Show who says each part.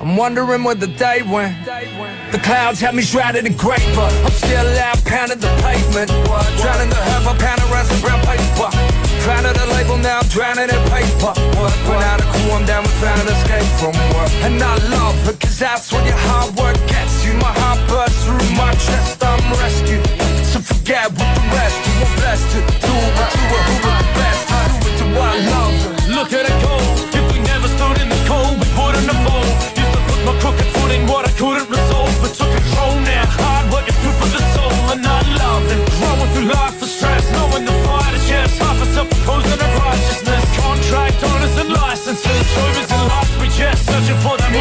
Speaker 1: I'm wondering where the day went. The clouds had me shrouded in gray, but I'm still out pounding the pavement. Drowning the half I pound of rice and brown paper. Proud the label, now I'm drowning in paper. When out of cool, I'm down with found an escape from work. And I love it, cause that's what your hard work gets you. My heart bursts through my chest, I'm rescued. So forget what the rest you were blessed to
Speaker 2: se eu te